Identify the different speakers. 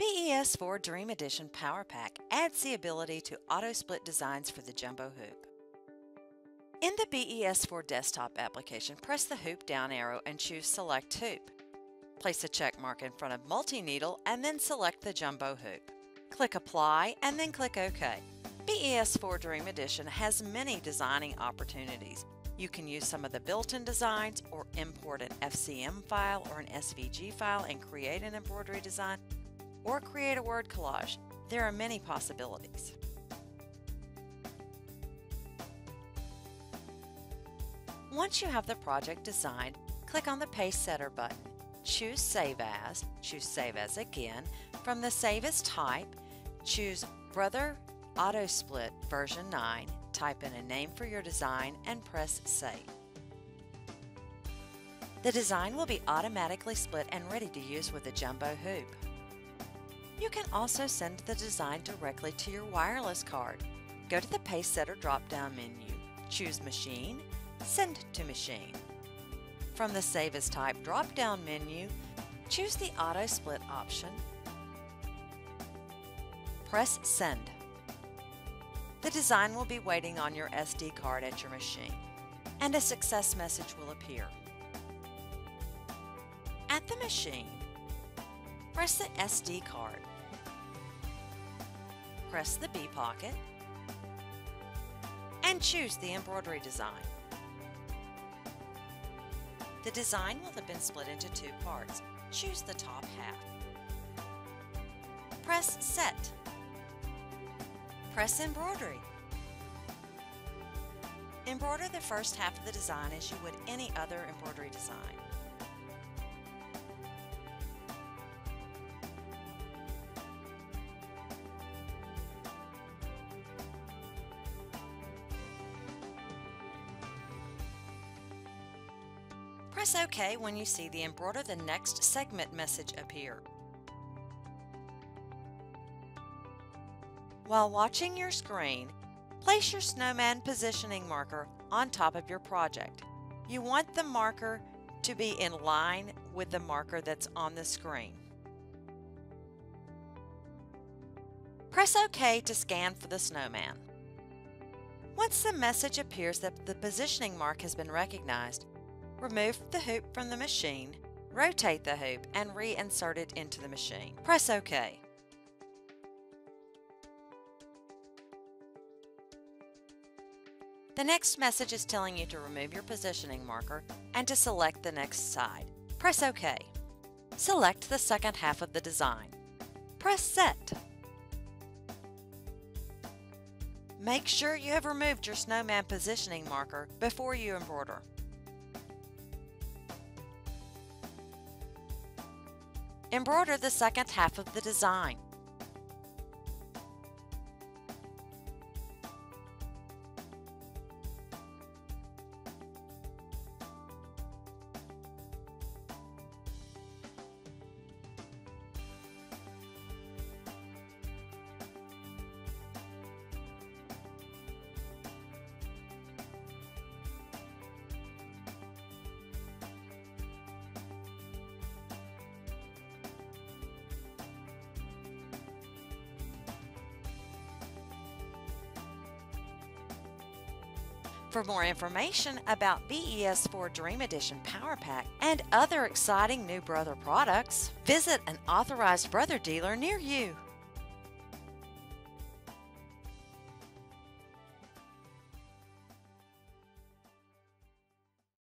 Speaker 1: BES4 Dream Edition Power Pack adds the ability to auto-split designs for the jumbo hoop. In the BES4 desktop application, press the hoop down arrow and choose Select Hoop. Place a check mark in front of multi-needle and then select the jumbo hoop. Click Apply and then click OK. BES4 Dream Edition has many designing opportunities. You can use some of the built-in designs or import an FCM file or an SVG file and create an embroidery design or create a word collage. There are many possibilities. Once you have the project designed, click on the Paste Setter button. Choose Save As, choose Save As again. From the Save As type, choose Brother Auto Split version 9, type in a name for your design and press Save. The design will be automatically split and ready to use with a jumbo hoop. You can also send the design directly to your wireless card. Go to the Paste Setter drop-down menu, choose Machine, Send to Machine. From the Save as Type drop-down menu, choose the Auto Split option. Press Send. The design will be waiting on your SD card at your machine, and a success message will appear. At the machine, press the SD card. Press the B pocket and choose the embroidery design. The design will have been split into two parts. Choose the top half. Press Set. Press Embroidery. Embroider the first half of the design as you would any other embroidery design. Press OK when you see the Embroider the Next Segment message appear. While watching your screen, place your snowman positioning marker on top of your project. You want the marker to be in line with the marker that's on the screen. Press OK to scan for the snowman. Once the message appears that the positioning mark has been recognized, Remove the hoop from the machine, rotate the hoop, and reinsert it into the machine. Press OK. The next message is telling you to remove your positioning marker and to select the next side. Press OK. Select the second half of the design. Press Set. Make sure you have removed your snowman positioning marker before you embroider. Embroider the second half of the design. For more information about BES4 Dream Edition Power Pack and other exciting new Brother products, visit an authorized Brother dealer near you.